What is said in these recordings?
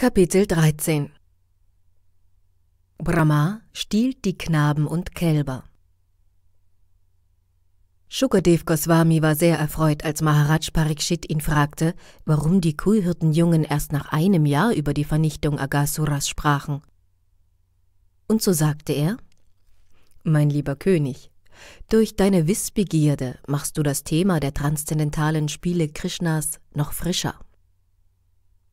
Kapitel 13 Brahma stiehlt die Knaben und Kälber. Shukadev Goswami war sehr erfreut, als Maharaj Parikshit ihn fragte, warum die Kuhhirtenjungen erst nach einem Jahr über die Vernichtung Agasuras sprachen. Und so sagte er, Mein lieber König, durch deine Wissbegierde machst du das Thema der transzendentalen Spiele Krishnas noch frischer.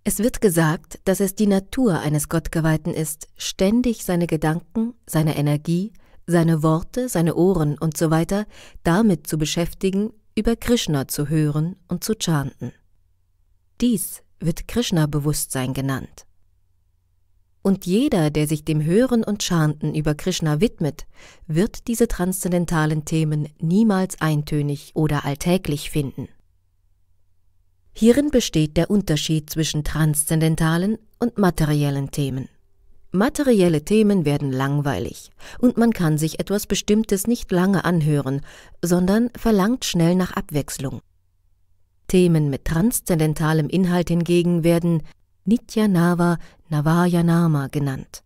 Es wird gesagt, dass es die Natur eines Gottgeweihten ist, ständig seine Gedanken, seine Energie, seine Worte, seine Ohren und so damit zu beschäftigen, über Krishna zu hören und zu chanten. Dies wird Krishna-Bewusstsein genannt. Und jeder, der sich dem Hören und Chanten über Krishna widmet, wird diese transzendentalen Themen niemals eintönig oder alltäglich finden. Hierin besteht der Unterschied zwischen transzendentalen und materiellen Themen. Materielle Themen werden langweilig und man kann sich etwas Bestimmtes nicht lange anhören, sondern verlangt schnell nach Abwechslung. Themen mit transzendentalem Inhalt hingegen werden Nityanava Navayanama genannt.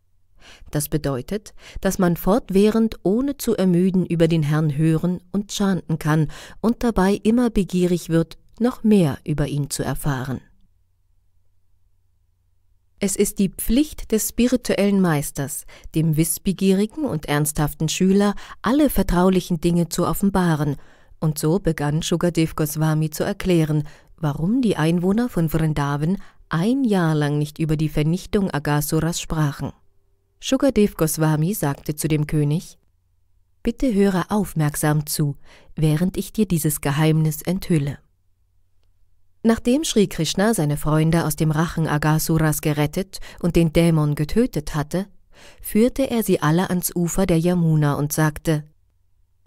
Das bedeutet, dass man fortwährend ohne zu ermüden über den Herrn hören und chanten kann und dabei immer begierig wird, noch mehr über ihn zu erfahren. Es ist die Pflicht des spirituellen Meisters, dem wissbegierigen und ernsthaften Schüler alle vertraulichen Dinge zu offenbaren, und so begann Shukadev Goswami zu erklären, warum die Einwohner von Vrindavan ein Jahr lang nicht über die Vernichtung Agasuras sprachen. Shukadev Goswami sagte zu dem König, Bitte höre aufmerksam zu, während ich dir dieses Geheimnis enthülle. Nachdem Sri Krishna seine Freunde aus dem Rachen Agasuras gerettet und den Dämon getötet hatte, führte er sie alle ans Ufer der Yamuna und sagte,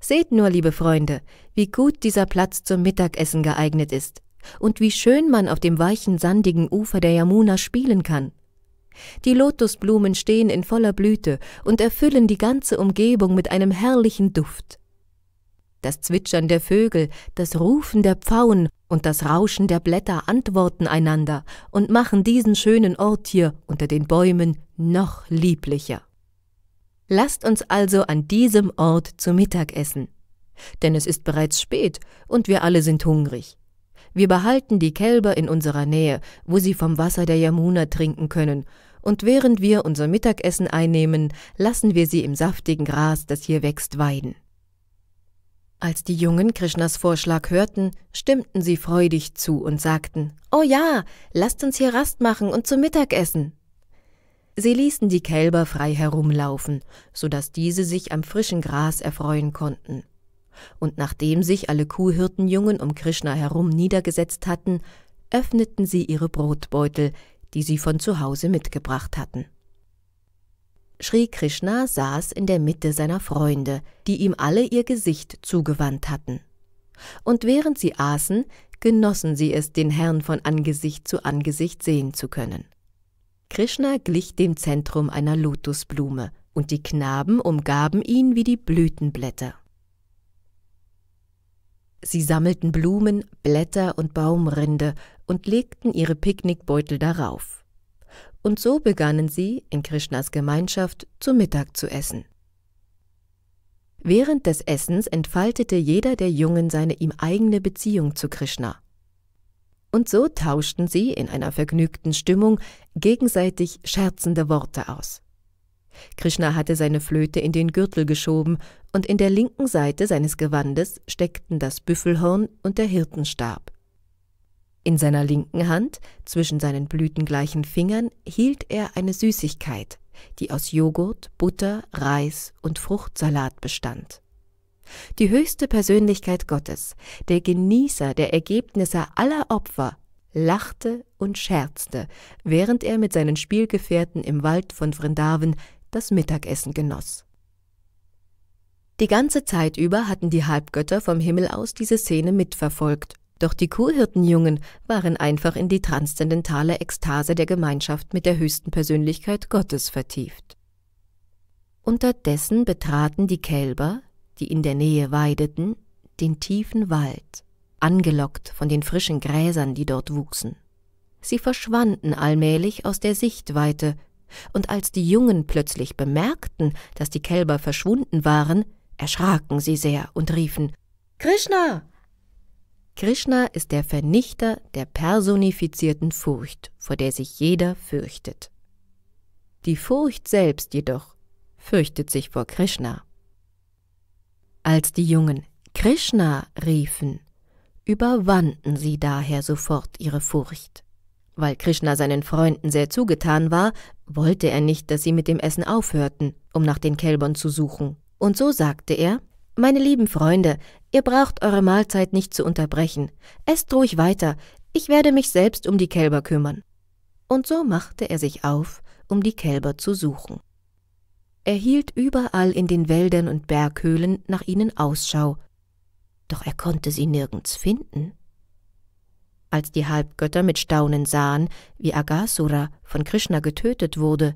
Seht nur, liebe Freunde, wie gut dieser Platz zum Mittagessen geeignet ist und wie schön man auf dem weichen, sandigen Ufer der Yamuna spielen kann. Die Lotusblumen stehen in voller Blüte und erfüllen die ganze Umgebung mit einem herrlichen Duft. Das Zwitschern der Vögel, das Rufen der Pfauen und das Rauschen der Blätter antworten einander und machen diesen schönen Ort hier unter den Bäumen noch lieblicher. Lasst uns also an diesem Ort zu Mittag essen. Denn es ist bereits spät und wir alle sind hungrig. Wir behalten die Kälber in unserer Nähe, wo sie vom Wasser der Yamuna trinken können, und während wir unser Mittagessen einnehmen, lassen wir sie im saftigen Gras, das hier wächst, weiden. Als die Jungen Krishnas Vorschlag hörten, stimmten sie freudig zu und sagten, Oh ja, lasst uns hier Rast machen und zu Mittag essen. Sie ließen die Kälber frei herumlaufen, so dass diese sich am frischen Gras erfreuen konnten. Und nachdem sich alle Kuhhirtenjungen um Krishna herum niedergesetzt hatten, öffneten sie ihre Brotbeutel, die sie von zu Hause mitgebracht hatten. Sri Krishna saß in der Mitte seiner Freunde, die ihm alle ihr Gesicht zugewandt hatten. Und während sie aßen, genossen sie es, den Herrn von Angesicht zu Angesicht sehen zu können. Krishna glich dem Zentrum einer Lotusblume, und die Knaben umgaben ihn wie die Blütenblätter. Sie sammelten Blumen, Blätter und Baumrinde und legten ihre Picknickbeutel darauf und so begannen sie, in Krishnas Gemeinschaft zu Mittag zu essen. Während des Essens entfaltete jeder der Jungen seine ihm eigene Beziehung zu Krishna. Und so tauschten sie in einer vergnügten Stimmung gegenseitig scherzende Worte aus. Krishna hatte seine Flöte in den Gürtel geschoben, und in der linken Seite seines Gewandes steckten das Büffelhorn und der Hirtenstab. In seiner linken Hand, zwischen seinen blütengleichen Fingern, hielt er eine Süßigkeit, die aus Joghurt, Butter, Reis und Fruchtsalat bestand. Die höchste Persönlichkeit Gottes, der Genießer der Ergebnisse aller Opfer, lachte und scherzte, während er mit seinen Spielgefährten im Wald von Vrindavan das Mittagessen genoss. Die ganze Zeit über hatten die Halbgötter vom Himmel aus diese Szene mitverfolgt doch die Kuhhirtenjungen waren einfach in die transzendentale Ekstase der Gemeinschaft mit der höchsten Persönlichkeit Gottes vertieft. Unterdessen betraten die Kälber, die in der Nähe weideten, den tiefen Wald, angelockt von den frischen Gräsern, die dort wuchsen. Sie verschwanden allmählich aus der Sichtweite, und als die Jungen plötzlich bemerkten, dass die Kälber verschwunden waren, erschraken sie sehr und riefen Krishna. Krishna ist der Vernichter der personifizierten Furcht, vor der sich jeder fürchtet. Die Furcht selbst jedoch fürchtet sich vor Krishna. Als die Jungen Krishna riefen, überwanden sie daher sofort ihre Furcht. Weil Krishna seinen Freunden sehr zugetan war, wollte er nicht, dass sie mit dem Essen aufhörten, um nach den Kälbern zu suchen. Und so sagte er, Meine lieben Freunde, ihr braucht eure Mahlzeit nicht zu unterbrechen. Esst ruhig weiter, ich werde mich selbst um die Kälber kümmern. Und so machte er sich auf, um die Kälber zu suchen. Er hielt überall in den Wäldern und Berghöhlen nach ihnen Ausschau, doch er konnte sie nirgends finden. Als die Halbgötter mit Staunen sahen, wie Agasura von Krishna getötet wurde,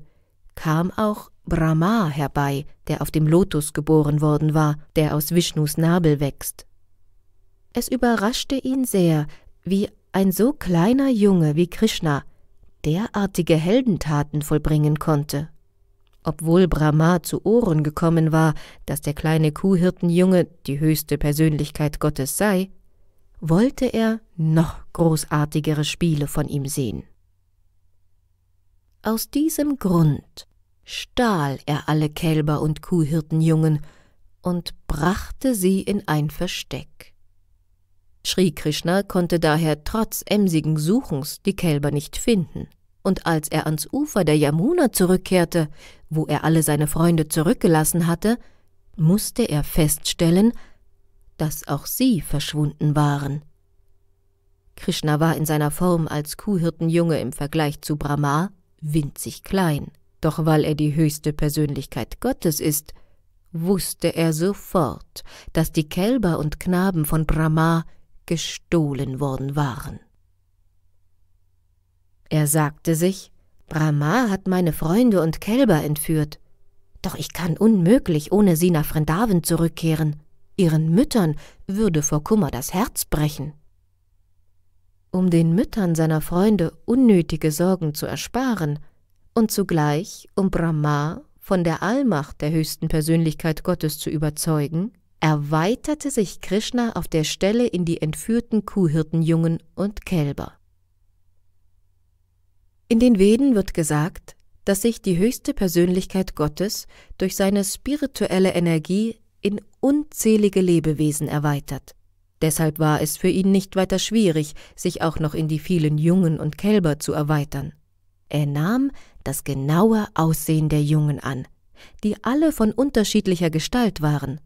kam auch Brahma herbei, der auf dem Lotus geboren worden war, der aus Vishnus Nabel wächst. Es überraschte ihn sehr, wie ein so kleiner Junge wie Krishna derartige Heldentaten vollbringen konnte. Obwohl Brahma zu Ohren gekommen war, dass der kleine Kuhhirtenjunge die höchste Persönlichkeit Gottes sei, wollte er noch großartigere Spiele von ihm sehen. Aus diesem Grund stahl er alle Kälber und Kuhhirtenjungen und brachte sie in ein Versteck. Sri Krishna konnte daher trotz emsigen Suchens die Kälber nicht finden, und als er ans Ufer der Yamuna zurückkehrte, wo er alle seine Freunde zurückgelassen hatte, musste er feststellen, dass auch sie verschwunden waren. Krishna war in seiner Form als Kuhhirtenjunge im Vergleich zu Brahma winzig klein, doch weil er die höchste Persönlichkeit Gottes ist, wusste er sofort, dass die Kälber und Knaben von Brahma gestohlen worden waren. Er sagte sich, Brahma hat meine Freunde und Kälber entführt, doch ich kann unmöglich ohne sie nach Vrindavan zurückkehren. Ihren Müttern würde vor Kummer das Herz brechen. Um den Müttern seiner Freunde unnötige Sorgen zu ersparen und zugleich um Brahma von der Allmacht der höchsten Persönlichkeit Gottes zu überzeugen, erweiterte sich Krishna auf der Stelle in die entführten Kuhhirtenjungen und Kälber. In den Veden wird gesagt, dass sich die höchste Persönlichkeit Gottes durch seine spirituelle Energie in unzählige Lebewesen erweitert. Deshalb war es für ihn nicht weiter schwierig, sich auch noch in die vielen Jungen und Kälber zu erweitern. Er nahm das genaue Aussehen der Jungen an, die alle von unterschiedlicher Gestalt waren,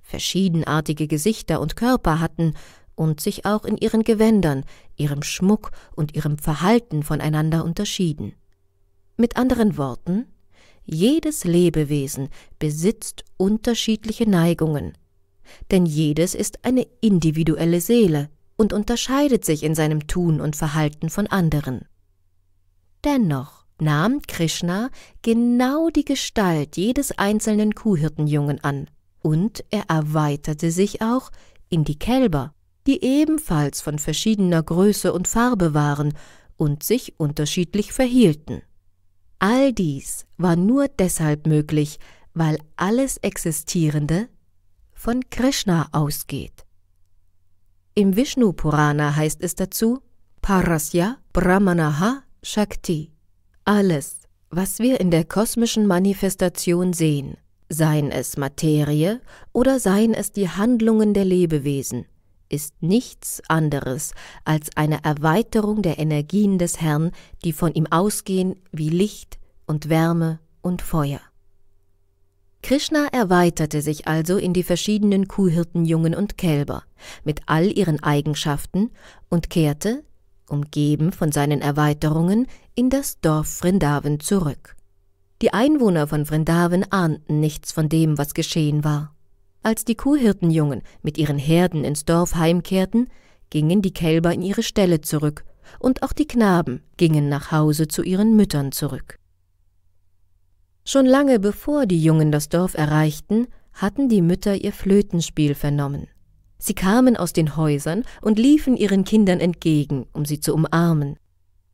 verschiedenartige Gesichter und Körper hatten und sich auch in ihren Gewändern, ihrem Schmuck und ihrem Verhalten voneinander unterschieden. Mit anderen Worten, jedes Lebewesen besitzt unterschiedliche Neigungen, denn jedes ist eine individuelle Seele und unterscheidet sich in seinem Tun und Verhalten von anderen. Dennoch nahm Krishna genau die Gestalt jedes einzelnen Kuhhirtenjungen an, und er erweiterte sich auch in die Kälber, die ebenfalls von verschiedener Größe und Farbe waren und sich unterschiedlich verhielten. All dies war nur deshalb möglich, weil alles Existierende von Krishna ausgeht. Im Vishnu Purana heißt es dazu Parasya Brahmanaha Shakti. Alles, was wir in der kosmischen Manifestation sehen, seien es Materie oder seien es die Handlungen der Lebewesen, ist nichts anderes als eine Erweiterung der Energien des Herrn, die von ihm ausgehen wie Licht und Wärme und Feuer. Krishna erweiterte sich also in die verschiedenen Kuhhirtenjungen und Kälber mit all ihren Eigenschaften und kehrte, umgeben von seinen Erweiterungen, in das Dorf Vrindavan zurück. Die Einwohner von Vrindavan ahnten nichts von dem, was geschehen war. Als die Kuhhirtenjungen mit ihren Herden ins Dorf heimkehrten, gingen die Kälber in ihre Ställe zurück, und auch die Knaben gingen nach Hause zu ihren Müttern zurück. Schon lange bevor die Jungen das Dorf erreichten, hatten die Mütter ihr Flötenspiel vernommen. Sie kamen aus den Häusern und liefen ihren Kindern entgegen, um sie zu umarmen.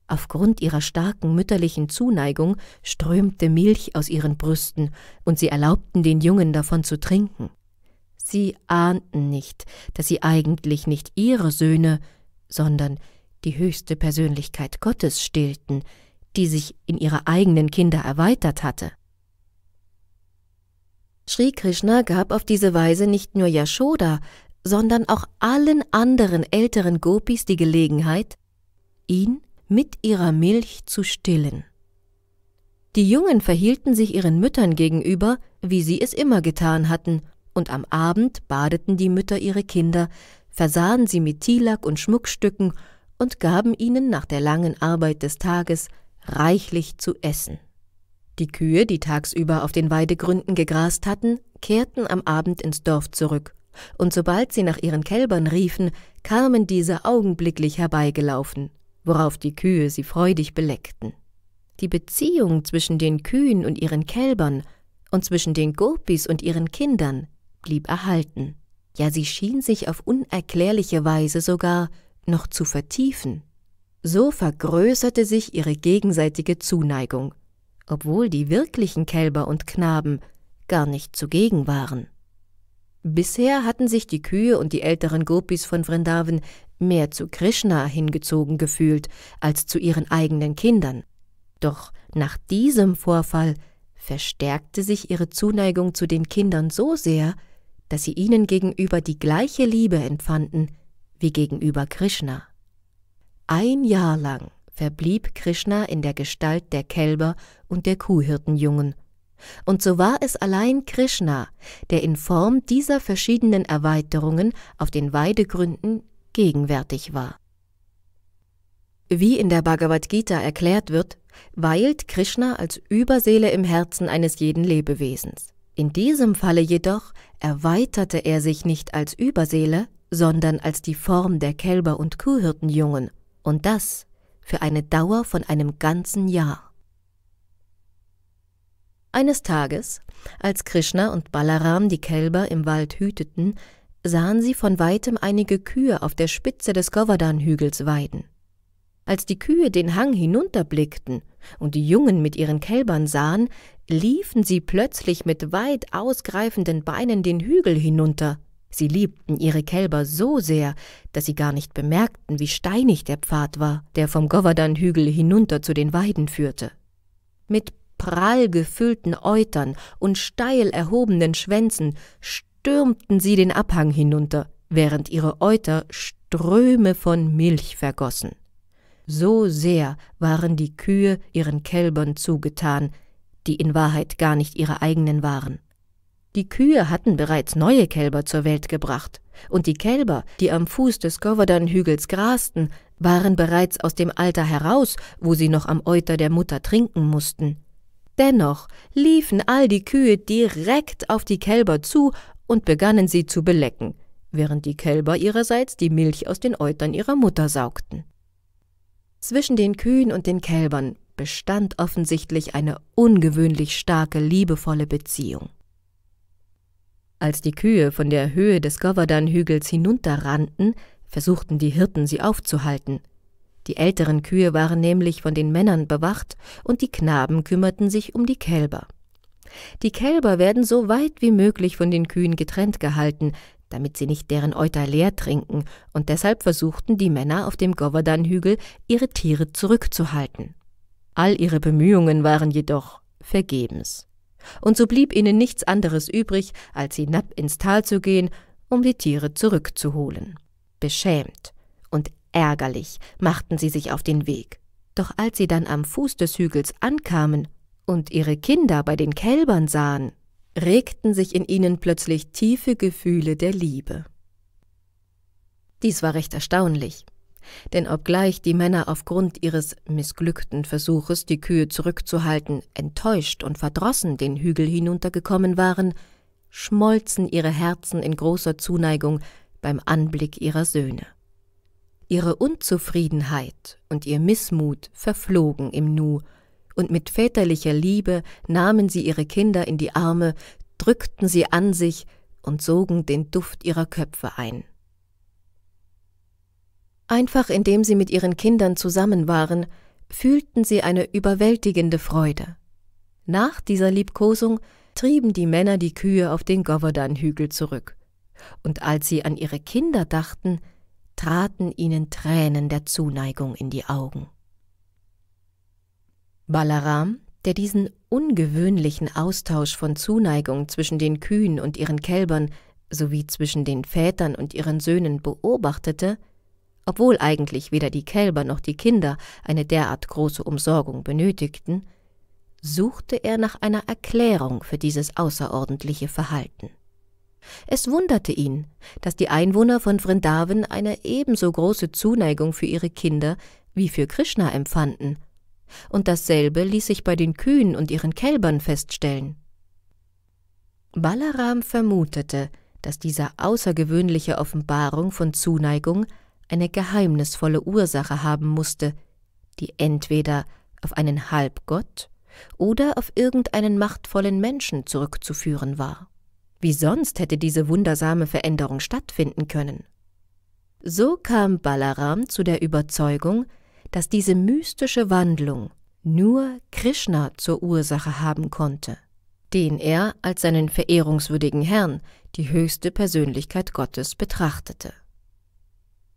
Aufgrund ihrer starken mütterlichen Zuneigung strömte Milch aus ihren Brüsten, und sie erlaubten den Jungen davon zu trinken. Sie ahnten nicht, dass sie eigentlich nicht ihre Söhne, sondern die höchste Persönlichkeit Gottes stillten, die sich in ihre eigenen Kinder erweitert hatte. Sri Krishna gab auf diese Weise nicht nur Yashoda, sondern auch allen anderen älteren Gopis die Gelegenheit, ihn mit ihrer Milch zu stillen. Die Jungen verhielten sich ihren Müttern gegenüber, wie sie es immer getan hatten, und am Abend badeten die Mütter ihre Kinder, versahen sie mit Tilak und Schmuckstücken und gaben ihnen nach der langen Arbeit des Tages reichlich zu essen. Die Kühe, die tagsüber auf den Weidegründen gegrast hatten, kehrten am Abend ins Dorf zurück, und sobald sie nach ihren Kälbern riefen, kamen diese augenblicklich herbeigelaufen, worauf die Kühe sie freudig beleckten. Die Beziehung zwischen den Kühen und ihren Kälbern und zwischen den Gopis und ihren Kindern blieb erhalten, ja sie schien sich auf unerklärliche Weise sogar noch zu vertiefen. So vergrößerte sich ihre gegenseitige Zuneigung, obwohl die wirklichen Kälber und Knaben gar nicht zugegen waren. Bisher hatten sich die Kühe und die älteren Gopis von Vrindavan mehr zu Krishna hingezogen gefühlt als zu ihren eigenen Kindern. Doch nach diesem Vorfall verstärkte sich ihre Zuneigung zu den Kindern so sehr, dass sie ihnen gegenüber die gleiche Liebe empfanden wie gegenüber Krishna. Ein Jahr lang verblieb Krishna in der Gestalt der Kälber und der Kuhhirtenjungen. Und so war es allein Krishna, der in Form dieser verschiedenen Erweiterungen auf den Weidegründen gegenwärtig war. Wie in der Bhagavad Gita erklärt wird, weilt Krishna als Überseele im Herzen eines jeden Lebewesens. In diesem Falle jedoch erweiterte er sich nicht als Überseele, sondern als die Form der Kälber und Kuhhirtenjungen, und das für eine Dauer von einem ganzen Jahr. Eines Tages, als Krishna und Balaram die Kälber im Wald hüteten, sahen sie von weitem einige Kühe auf der Spitze des Govardhan-Hügels weiden. Als die Kühe den Hang hinunterblickten und die Jungen mit ihren Kälbern sahen, liefen sie plötzlich mit weit ausgreifenden Beinen den Hügel hinunter. Sie liebten ihre Kälber so sehr, dass sie gar nicht bemerkten, wie steinig der Pfad war, der vom Govardhan-Hügel hinunter zu den Weiden führte. Mit prall gefüllten Eutern und steil erhobenen Schwänzen stürmten sie den Abhang hinunter, während ihre Euter Ströme von Milch vergossen. So sehr waren die Kühe ihren Kälbern zugetan, die in Wahrheit gar nicht ihre eigenen waren. Die Kühe hatten bereits neue Kälber zur Welt gebracht, und die Kälber, die am Fuß des Govardhan-Hügels grasten, waren bereits aus dem Alter heraus, wo sie noch am Euter der Mutter trinken mussten. Dennoch liefen all die Kühe direkt auf die Kälber zu und begannen sie zu belecken, während die Kälber ihrerseits die Milch aus den Eutern ihrer Mutter saugten. Zwischen den Kühen und den Kälbern bestand offensichtlich eine ungewöhnlich starke, liebevolle Beziehung. Als die Kühe von der Höhe des Govardhan-Hügels hinunterrannten, versuchten die Hirten sie aufzuhalten. Die älteren Kühe waren nämlich von den Männern bewacht und die Knaben kümmerten sich um die Kälber. Die Kälber werden so weit wie möglich von den Kühen getrennt gehalten, damit sie nicht deren Euter leer trinken, und deshalb versuchten die Männer auf dem Govardhan-Hügel, ihre Tiere zurückzuhalten. All ihre Bemühungen waren jedoch vergebens. Und so blieb ihnen nichts anderes übrig, als hinab ins Tal zu gehen, um die Tiere zurückzuholen. Beschämt und ärgerlich machten sie sich auf den Weg. Doch als sie dann am Fuß des Hügels ankamen und ihre Kinder bei den Kälbern sahen, regten sich in ihnen plötzlich tiefe Gefühle der Liebe. Dies war recht erstaunlich, denn obgleich die Männer aufgrund ihres missglückten Versuches, die Kühe zurückzuhalten, enttäuscht und verdrossen den Hügel hinuntergekommen waren, schmolzen ihre Herzen in großer Zuneigung beim Anblick ihrer Söhne. Ihre Unzufriedenheit und ihr Missmut verflogen im Nu, und mit väterlicher Liebe nahmen sie ihre Kinder in die Arme, drückten sie an sich und sogen den Duft ihrer Köpfe ein. Einfach indem sie mit ihren Kindern zusammen waren, fühlten sie eine überwältigende Freude. Nach dieser Liebkosung trieben die Männer die Kühe auf den Govardhan-Hügel zurück. Und als sie an ihre Kinder dachten, traten ihnen Tränen der Zuneigung in die Augen. Balaram, der diesen ungewöhnlichen Austausch von Zuneigung zwischen den Kühen und ihren Kälbern sowie zwischen den Vätern und ihren Söhnen beobachtete, obwohl eigentlich weder die Kälber noch die Kinder eine derart große Umsorgung benötigten, suchte er nach einer Erklärung für dieses außerordentliche Verhalten. Es wunderte ihn, dass die Einwohner von Vrindavan eine ebenso große Zuneigung für ihre Kinder wie für Krishna empfanden, und dasselbe ließ sich bei den Kühen und ihren Kälbern feststellen. Balaram vermutete, dass diese außergewöhnliche Offenbarung von Zuneigung eine geheimnisvolle Ursache haben musste, die entweder auf einen Halbgott oder auf irgendeinen machtvollen Menschen zurückzuführen war. Wie sonst hätte diese wundersame Veränderung stattfinden können? So kam Balaram zu der Überzeugung, dass diese mystische Wandlung nur Krishna zur Ursache haben konnte, den er als seinen verehrungswürdigen Herrn, die höchste Persönlichkeit Gottes, betrachtete.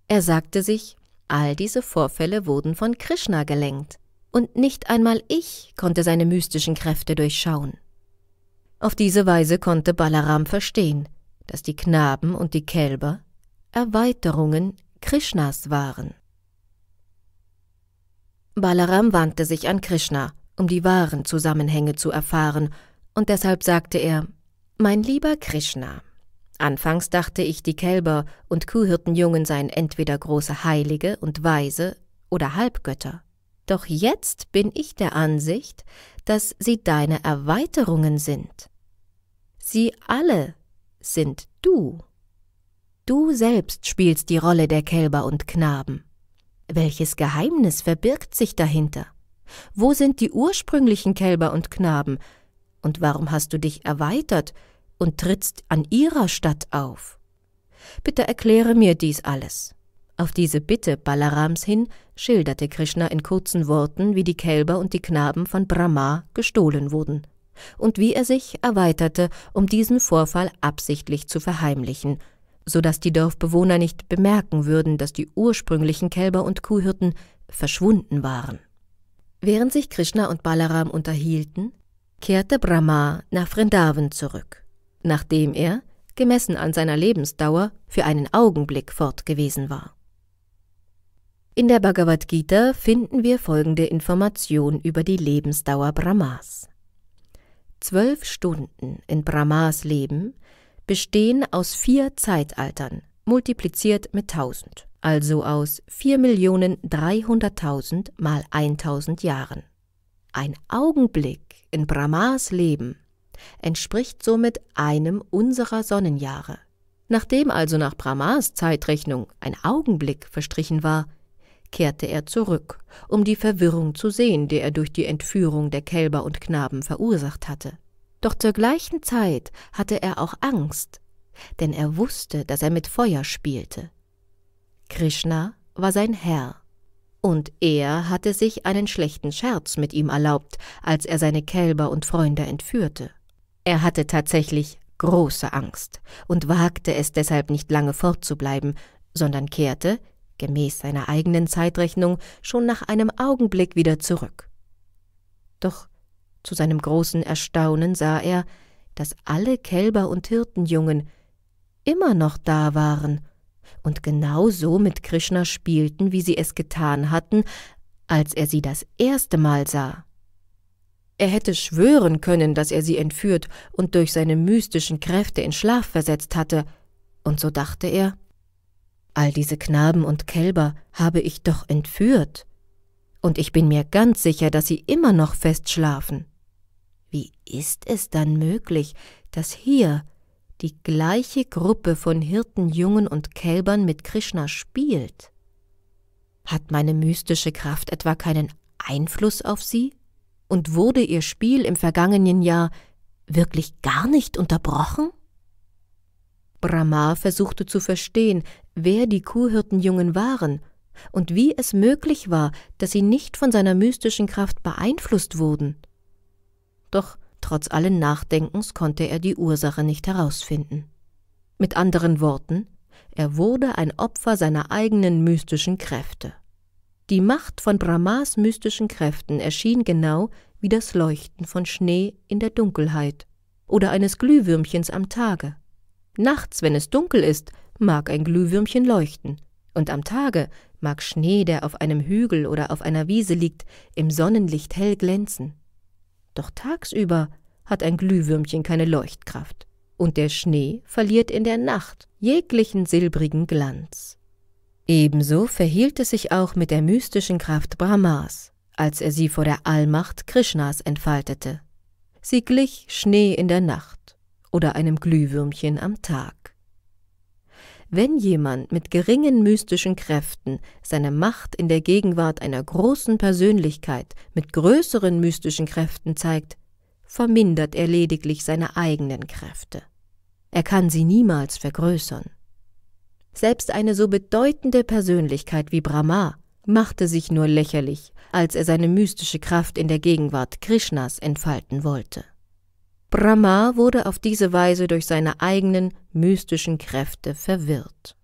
Er sagte sich, all diese Vorfälle wurden von Krishna gelenkt, und nicht einmal ich konnte seine mystischen Kräfte durchschauen. Auf diese Weise konnte Balaram verstehen, dass die Knaben und die Kälber Erweiterungen Krishnas waren. Balaram wandte sich an Krishna, um die wahren Zusammenhänge zu erfahren, und deshalb sagte er Mein lieber Krishna, Anfangs dachte ich, die Kälber und Kuhhirtenjungen seien entweder große Heilige und Weise oder Halbgötter. Doch jetzt bin ich der Ansicht, dass sie deine Erweiterungen sind. Sie alle sind du. Du selbst spielst die Rolle der Kälber und Knaben. Welches Geheimnis verbirgt sich dahinter? Wo sind die ursprünglichen Kälber und Knaben? Und warum hast du dich erweitert und trittst an ihrer Stadt auf. Bitte erkläre mir dies alles. Auf diese Bitte Balarams hin schilderte Krishna in kurzen Worten, wie die Kälber und die Knaben von Brahma gestohlen wurden und wie er sich erweiterte, um diesen Vorfall absichtlich zu verheimlichen, so dass die Dorfbewohner nicht bemerken würden, dass die ursprünglichen Kälber und Kuhhirten verschwunden waren. Während sich Krishna und Balaram unterhielten, kehrte Brahma nach Vrindavan zurück nachdem er, gemessen an seiner Lebensdauer, für einen Augenblick fort gewesen war. In der Bhagavad Gita finden wir folgende Information über die Lebensdauer Brahmas. Zwölf Stunden in Brahmas Leben bestehen aus vier Zeitaltern, multipliziert mit tausend, also aus 4.300.000 mal 1000 Jahren. Ein Augenblick in Brahmas Leben entspricht somit einem unserer Sonnenjahre. Nachdem also nach Brahmas Zeitrechnung ein Augenblick verstrichen war, kehrte er zurück, um die Verwirrung zu sehen, die er durch die Entführung der Kälber und Knaben verursacht hatte. Doch zur gleichen Zeit hatte er auch Angst, denn er wusste, dass er mit Feuer spielte. Krishna war sein Herr, und er hatte sich einen schlechten Scherz mit ihm erlaubt, als er seine Kälber und Freunde entführte. Er hatte tatsächlich große Angst und wagte es deshalb nicht lange fortzubleiben, sondern kehrte, gemäß seiner eigenen Zeitrechnung, schon nach einem Augenblick wieder zurück. Doch zu seinem großen Erstaunen sah er, dass alle Kälber und Hirtenjungen immer noch da waren und genau so mit Krishna spielten, wie sie es getan hatten, als er sie das erste Mal sah. Er hätte schwören können, dass er sie entführt und durch seine mystischen Kräfte in Schlaf versetzt hatte, und so dachte er, all diese Knaben und Kälber habe ich doch entführt, und ich bin mir ganz sicher, dass sie immer noch fest schlafen. Wie ist es dann möglich, dass hier die gleiche Gruppe von Hirtenjungen und Kälbern mit Krishna spielt? Hat meine mystische Kraft etwa keinen Einfluss auf sie? Und wurde ihr Spiel im vergangenen Jahr wirklich gar nicht unterbrochen? Brahma versuchte zu verstehen, wer die Kuhhirtenjungen waren und wie es möglich war, dass sie nicht von seiner mystischen Kraft beeinflusst wurden. Doch trotz allen Nachdenkens konnte er die Ursache nicht herausfinden. Mit anderen Worten, er wurde ein Opfer seiner eigenen mystischen Kräfte. Die Macht von Brahmas mystischen Kräften erschien genau wie das Leuchten von Schnee in der Dunkelheit oder eines Glühwürmchens am Tage. Nachts, wenn es dunkel ist, mag ein Glühwürmchen leuchten, und am Tage mag Schnee, der auf einem Hügel oder auf einer Wiese liegt, im Sonnenlicht hell glänzen. Doch tagsüber hat ein Glühwürmchen keine Leuchtkraft, und der Schnee verliert in der Nacht jeglichen silbrigen Glanz. Ebenso verhielt es sich auch mit der mystischen Kraft Brahmas, als er sie vor der Allmacht Krishnas entfaltete. Sie glich Schnee in der Nacht oder einem Glühwürmchen am Tag. Wenn jemand mit geringen mystischen Kräften seine Macht in der Gegenwart einer großen Persönlichkeit mit größeren mystischen Kräften zeigt, vermindert er lediglich seine eigenen Kräfte. Er kann sie niemals vergrößern. Selbst eine so bedeutende Persönlichkeit wie Brahma machte sich nur lächerlich, als er seine mystische Kraft in der Gegenwart Krishnas entfalten wollte. Brahma wurde auf diese Weise durch seine eigenen mystischen Kräfte verwirrt.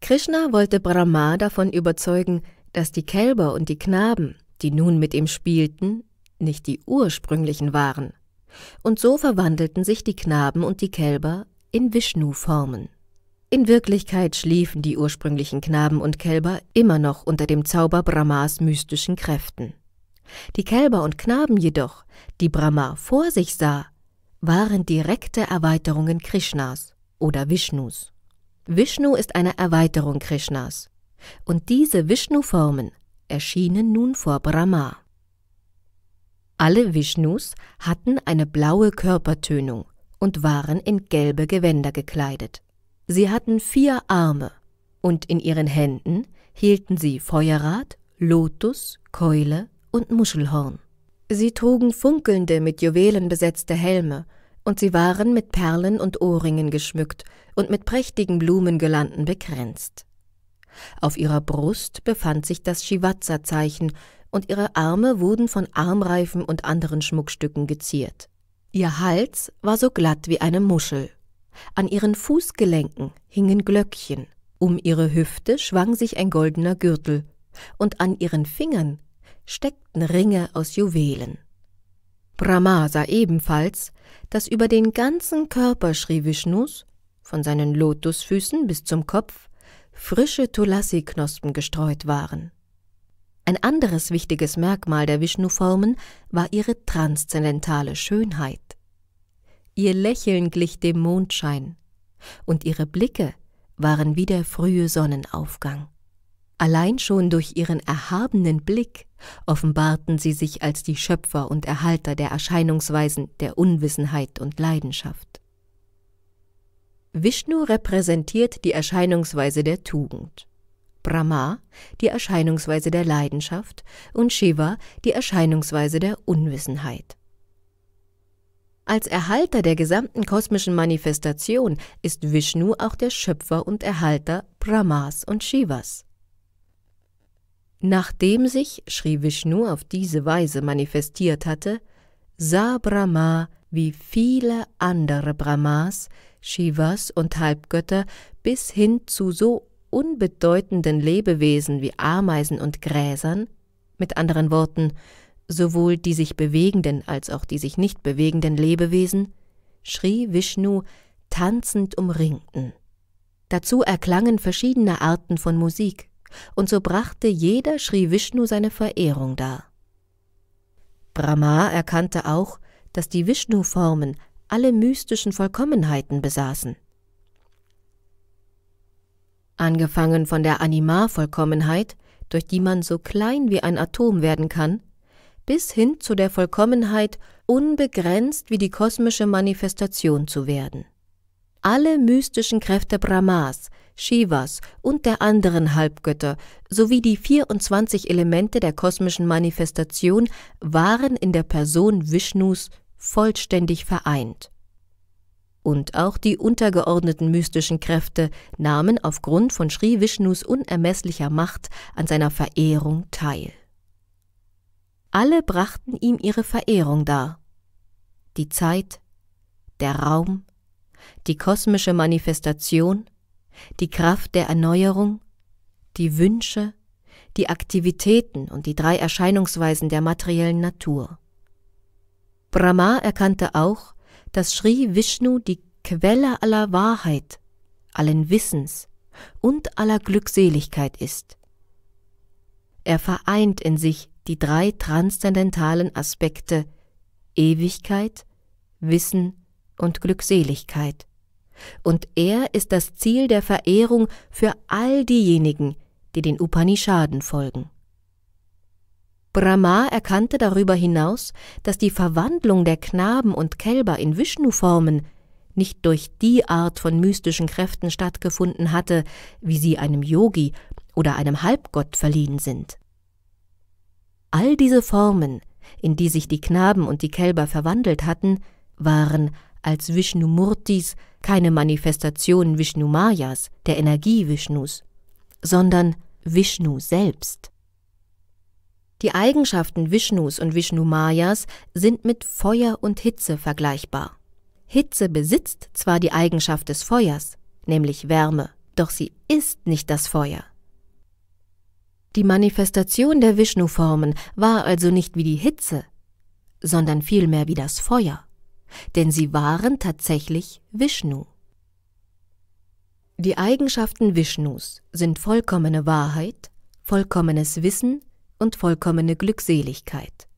Krishna wollte Brahma davon überzeugen, dass die Kälber und die Knaben, die nun mit ihm spielten, nicht die ursprünglichen waren, und so verwandelten sich die Knaben und die Kälber in Vishnu-Formen. In Wirklichkeit schliefen die ursprünglichen Knaben und Kälber immer noch unter dem Zauber Brahmas mystischen Kräften. Die Kälber und Knaben jedoch, die Brahma vor sich sah, waren direkte Erweiterungen Krishnas oder Vishnus. Vishnu ist eine Erweiterung Krishnas, und diese Vishnu-Formen erschienen nun vor Brahma. Alle Vishnus hatten eine blaue Körpertönung und waren in gelbe Gewänder gekleidet. Sie hatten vier Arme, und in ihren Händen hielten sie Feuerrad, Lotus, Keule und Muschelhorn. Sie trugen funkelnde, mit Juwelen besetzte Helme, und sie waren mit Perlen und Ohrringen geschmückt und mit prächtigen Blumengirlanden bekränzt. Auf ihrer Brust befand sich das Shivatsa-Zeichen, und ihre Arme wurden von Armreifen und anderen Schmuckstücken geziert. Ihr Hals war so glatt wie eine Muschel. An ihren Fußgelenken hingen Glöckchen, um ihre Hüfte schwang sich ein goldener Gürtel, und an ihren Fingern steckten Ringe aus Juwelen. Brahma sah ebenfalls, dass über den ganzen Körper Sri Vishnus, von seinen Lotusfüßen bis zum Kopf, frische Tulasi-Knospen gestreut waren. Ein anderes wichtiges Merkmal der Vishnu-Formen war ihre transzendentale Schönheit. Ihr Lächeln glich dem Mondschein, und ihre Blicke waren wie der frühe Sonnenaufgang. Allein schon durch ihren erhabenen Blick offenbarten sie sich als die Schöpfer und Erhalter der Erscheinungsweisen der Unwissenheit und Leidenschaft. Vishnu repräsentiert die Erscheinungsweise der Tugend, Brahma die Erscheinungsweise der Leidenschaft und Shiva die Erscheinungsweise der Unwissenheit. Als Erhalter der gesamten kosmischen Manifestation ist Vishnu auch der Schöpfer und Erhalter Brahmas und Shivas. Nachdem sich Sri Vishnu auf diese Weise manifestiert hatte, sah Brahma, wie viele andere Brahmas, Shivas und Halbgötter bis hin zu so unbedeutenden Lebewesen wie Ameisen und Gräsern, mit anderen Worten, sowohl die sich bewegenden als auch die sich nicht bewegenden Lebewesen, Sri Vishnu tanzend umringten. Dazu erklangen verschiedene Arten von Musik, und so brachte jeder Sri Vishnu seine Verehrung dar. Brahma erkannte auch, dass die Vishnu-Formen alle mystischen Vollkommenheiten besaßen. Angefangen von der Animar-Vollkommenheit, durch die man so klein wie ein Atom werden kann, bis hin zu der Vollkommenheit, unbegrenzt wie die kosmische Manifestation zu werden. Alle mystischen Kräfte Brahmas Shivas und der anderen Halbgötter sowie die 24 Elemente der kosmischen Manifestation waren in der Person Vishnus vollständig vereint. und auch die untergeordneten mystischen Kräfte nahmen aufgrund von Sri Vishnus unermesslicher Macht an seiner Verehrung teil. Alle brachten ihm ihre Verehrung dar. Die Zeit, der Raum, die kosmische Manifestation, die Kraft der Erneuerung, die Wünsche, die Aktivitäten und die drei Erscheinungsweisen der materiellen Natur. Brahma erkannte auch, dass Sri Vishnu die Quelle aller Wahrheit, allen Wissens und aller Glückseligkeit ist. Er vereint in sich die drei transzendentalen Aspekte Ewigkeit, Wissen und Glückseligkeit. Und er ist das Ziel der Verehrung für all diejenigen, die den Upanishaden folgen. Brahma erkannte darüber hinaus, dass die Verwandlung der Knaben und Kälber in Vishnu-Formen nicht durch die Art von mystischen Kräften stattgefunden hatte, wie sie einem Yogi oder einem Halbgott verliehen sind. All diese Formen, in die sich die Knaben und die Kälber verwandelt hatten, waren als Vishnu-Murtis keine Manifestation Vishnu-Mayas, der Energie Vishnus, sondern Vishnu selbst. Die Eigenschaften Vishnus und Vishnu-Mayas sind mit Feuer und Hitze vergleichbar. Hitze besitzt zwar die Eigenschaft des Feuers, nämlich Wärme, doch sie ist nicht das Feuer. Die Manifestation der Vishnu-Formen war also nicht wie die Hitze, sondern vielmehr wie das Feuer, denn sie waren tatsächlich Vishnu. Die Eigenschaften Vishnus sind vollkommene Wahrheit, vollkommenes Wissen und vollkommene Glückseligkeit.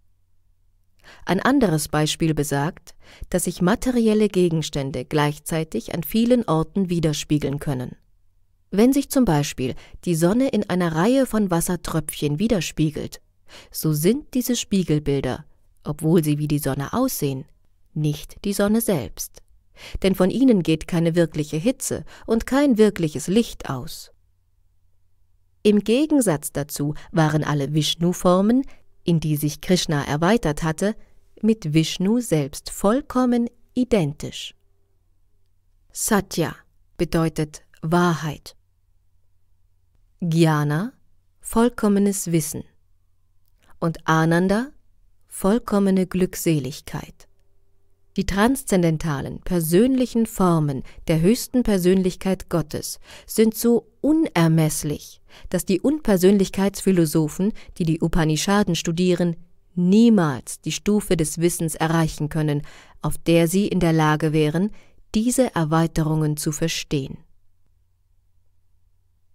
Ein anderes Beispiel besagt, dass sich materielle Gegenstände gleichzeitig an vielen Orten widerspiegeln können. Wenn sich zum Beispiel die Sonne in einer Reihe von Wassertröpfchen widerspiegelt, so sind diese Spiegelbilder, obwohl sie wie die Sonne aussehen, nicht die Sonne selbst. Denn von ihnen geht keine wirkliche Hitze und kein wirkliches Licht aus. Im Gegensatz dazu waren alle Vishnu-Formen, in die sich Krishna erweitert hatte, mit Vishnu selbst vollkommen identisch. Satya bedeutet Wahrheit. Jnana, vollkommenes Wissen. Und Ananda, vollkommene Glückseligkeit. Die transzendentalen, persönlichen Formen der höchsten Persönlichkeit Gottes sind so unermesslich, dass die Unpersönlichkeitsphilosophen, die die Upanishaden studieren, niemals die Stufe des Wissens erreichen können, auf der sie in der Lage wären, diese Erweiterungen zu verstehen.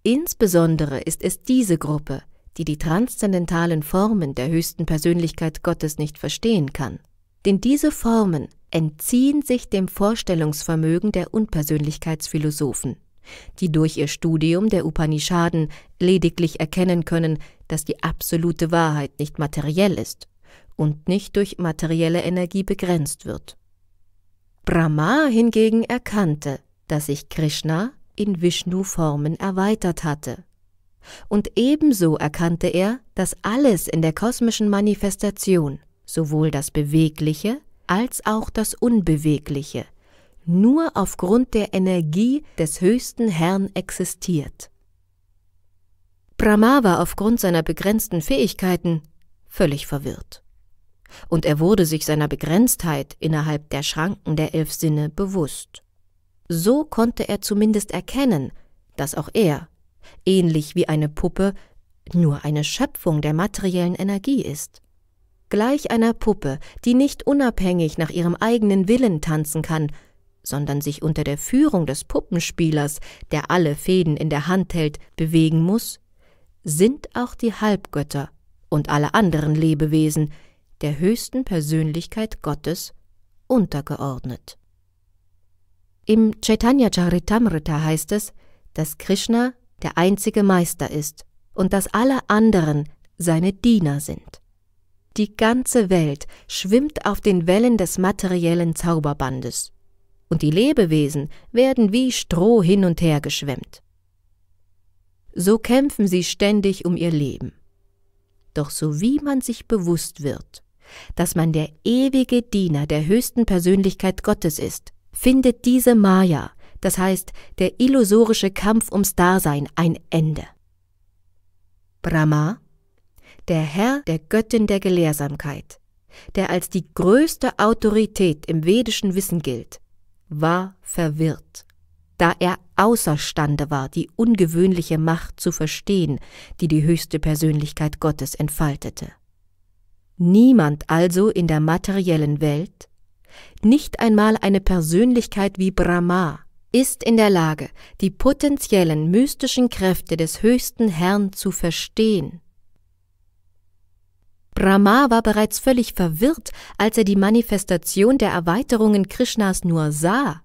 Insbesondere ist es diese Gruppe, die die transzendentalen Formen der höchsten Persönlichkeit Gottes nicht verstehen kann. Denn diese Formen entziehen sich dem Vorstellungsvermögen der Unpersönlichkeitsphilosophen, die durch ihr Studium der Upanishaden lediglich erkennen können, dass die absolute Wahrheit nicht materiell ist und nicht durch materielle Energie begrenzt wird. Brahma hingegen erkannte, dass sich Krishna in Vishnu-Formen erweitert hatte. Und ebenso erkannte er, dass alles in der kosmischen Manifestation, sowohl das Bewegliche als auch das Unbewegliche, nur aufgrund der Energie des höchsten Herrn existiert. Brahma war aufgrund seiner begrenzten Fähigkeiten völlig verwirrt. Und er wurde sich seiner Begrenztheit innerhalb der Schranken der elf Sinne bewusst. So konnte er zumindest erkennen, dass auch er, ähnlich wie eine Puppe, nur eine Schöpfung der materiellen Energie ist. Gleich einer Puppe, die nicht unabhängig nach ihrem eigenen Willen tanzen kann, sondern sich unter der Führung des Puppenspielers, der alle Fäden in der Hand hält, bewegen muss, sind auch die Halbgötter und alle anderen Lebewesen der höchsten Persönlichkeit Gottes untergeordnet. Im Chaitanya Charitamrita heißt es, dass Krishna der einzige Meister ist und dass alle anderen seine Diener sind. Die ganze Welt schwimmt auf den Wellen des materiellen Zauberbandes, und die Lebewesen werden wie Stroh hin und her geschwemmt. So kämpfen sie ständig um ihr Leben. Doch so wie man sich bewusst wird, dass man der ewige Diener der höchsten Persönlichkeit Gottes ist, findet diese Maya, das heißt der illusorische Kampf ums Dasein, ein Ende. Brahma, der Herr der Göttin der Gelehrsamkeit, der als die größte Autorität im vedischen Wissen gilt, war verwirrt, da er außerstande war, die ungewöhnliche Macht zu verstehen, die die höchste Persönlichkeit Gottes entfaltete. Niemand also in der materiellen Welt, nicht einmal eine Persönlichkeit wie Brahma, ist in der Lage, die potenziellen mystischen Kräfte des höchsten Herrn zu verstehen. Brahma war bereits völlig verwirrt, als er die Manifestation der Erweiterungen Krishnas nur sah.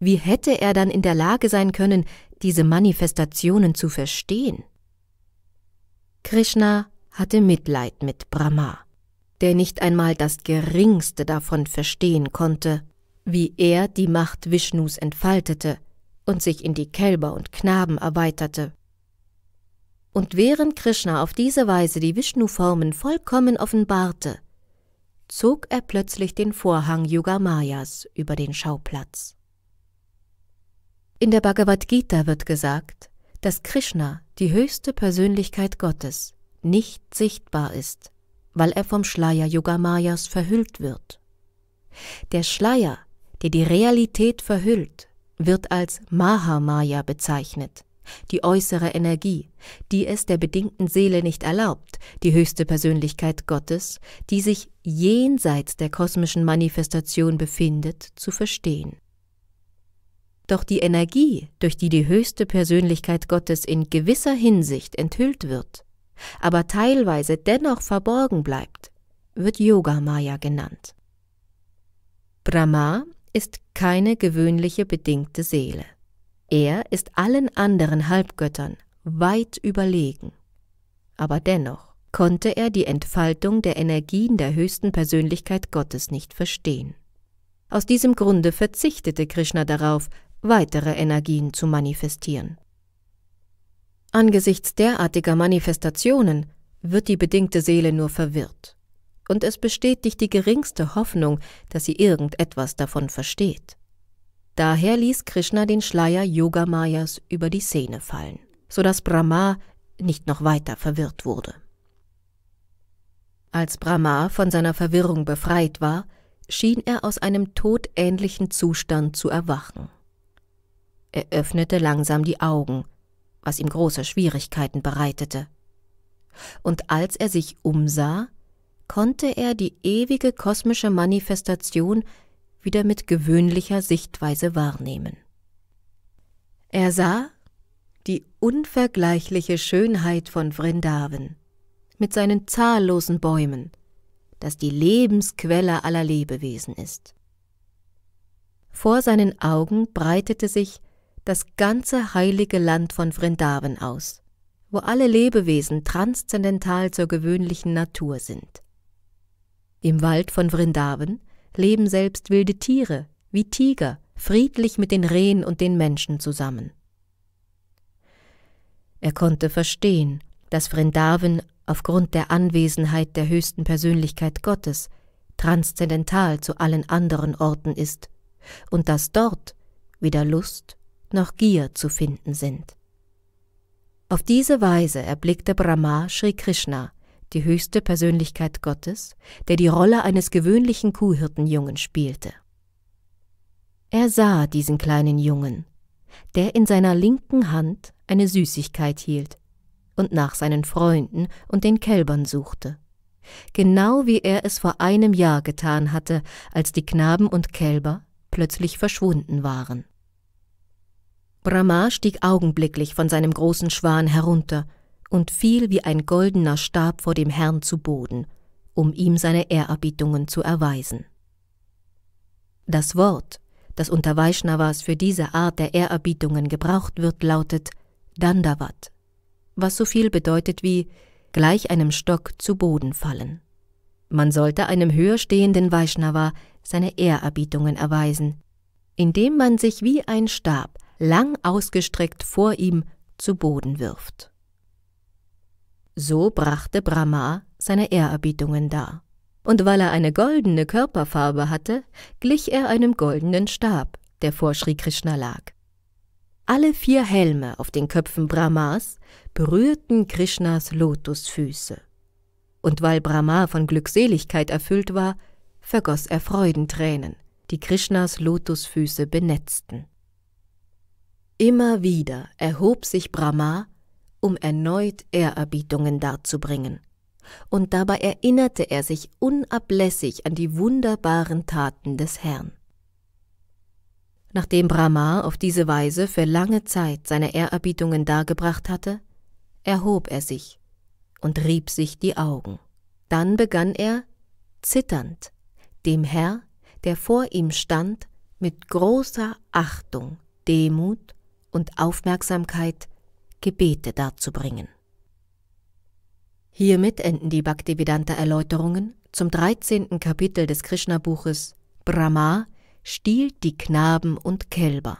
Wie hätte er dann in der Lage sein können, diese Manifestationen zu verstehen? Krishna hatte Mitleid mit Brahma, der nicht einmal das geringste davon verstehen konnte, wie er die Macht Vishnus entfaltete und sich in die Kälber und Knaben erweiterte. Und während Krishna auf diese Weise die Vishnu-Formen vollkommen offenbarte, zog er plötzlich den Vorhang Yogamayas über den Schauplatz. In der Bhagavad Gita wird gesagt, dass Krishna, die höchste Persönlichkeit Gottes, nicht sichtbar ist, weil er vom Schleier Yogamayas verhüllt wird. Der Schleier der die Realität verhüllt, wird als Mahamaya bezeichnet, die äußere Energie, die es der bedingten Seele nicht erlaubt, die höchste Persönlichkeit Gottes, die sich jenseits der kosmischen Manifestation befindet, zu verstehen. Doch die Energie, durch die die höchste Persönlichkeit Gottes in gewisser Hinsicht enthüllt wird, aber teilweise dennoch verborgen bleibt, wird Yoga Maya genannt. Brahma ist keine gewöhnliche bedingte Seele. Er ist allen anderen Halbgöttern weit überlegen. Aber dennoch konnte er die Entfaltung der Energien der höchsten Persönlichkeit Gottes nicht verstehen. Aus diesem Grunde verzichtete Krishna darauf, weitere Energien zu manifestieren. Angesichts derartiger Manifestationen wird die bedingte Seele nur verwirrt und es besteht nicht die geringste Hoffnung, dass sie irgendetwas davon versteht. Daher ließ Krishna den Schleier Yogamayas über die Szene fallen, so dass Brahma nicht noch weiter verwirrt wurde. Als Brahma von seiner Verwirrung befreit war, schien er aus einem todähnlichen Zustand zu erwachen. Er öffnete langsam die Augen, was ihm große Schwierigkeiten bereitete. Und als er sich umsah, konnte er die ewige kosmische Manifestation wieder mit gewöhnlicher Sichtweise wahrnehmen. Er sah die unvergleichliche Schönheit von Vrindavan mit seinen zahllosen Bäumen, das die Lebensquelle aller Lebewesen ist. Vor seinen Augen breitete sich das ganze heilige Land von Vrindavan aus, wo alle Lebewesen transzendental zur gewöhnlichen Natur sind. Im Wald von Vrindavan leben selbst wilde Tiere, wie Tiger, friedlich mit den Rehen und den Menschen zusammen. Er konnte verstehen, dass Vrindavan aufgrund der Anwesenheit der höchsten Persönlichkeit Gottes transzendental zu allen anderen Orten ist und dass dort weder Lust noch Gier zu finden sind. Auf diese Weise erblickte Brahma Sri Krishna die höchste Persönlichkeit Gottes, der die Rolle eines gewöhnlichen Kuhhirtenjungen spielte. Er sah diesen kleinen Jungen, der in seiner linken Hand eine Süßigkeit hielt und nach seinen Freunden und den Kälbern suchte, genau wie er es vor einem Jahr getan hatte, als die Knaben und Kälber plötzlich verschwunden waren. Brahma stieg augenblicklich von seinem großen Schwan herunter und fiel wie ein goldener Stab vor dem Herrn zu Boden, um ihm seine Ehrerbietungen zu erweisen. Das Wort, das unter Vaishnavas für diese Art der Ehrerbietungen gebraucht wird, lautet Dandavat, was so viel bedeutet wie gleich einem Stock zu Boden fallen. Man sollte einem höher stehenden Vaishnava seine Ehrerbietungen erweisen, indem man sich wie ein Stab lang ausgestreckt vor ihm zu Boden wirft. So brachte Brahma seine Ehrerbietungen dar. Und weil er eine goldene Körperfarbe hatte, glich er einem goldenen Stab, der vor Sri Krishna lag. Alle vier Helme auf den Köpfen Brahmas berührten Krishnas Lotusfüße. Und weil Brahma von Glückseligkeit erfüllt war, vergoss er Freudentränen, die Krishnas Lotusfüße benetzten. Immer wieder erhob sich Brahma, um erneut Ehrerbietungen darzubringen. Und dabei erinnerte er sich unablässig an die wunderbaren Taten des Herrn. Nachdem Brahma auf diese Weise für lange Zeit seine Ehrerbietungen dargebracht hatte, erhob er sich und rieb sich die Augen. Dann begann er, zitternd, dem Herr, der vor ihm stand, mit großer Achtung, Demut und Aufmerksamkeit Gebete darzubringen. Hiermit enden die Bhaktivedanta-Erläuterungen zum 13. Kapitel des Krishna-Buches Brahma stiehlt die Knaben und Kälber.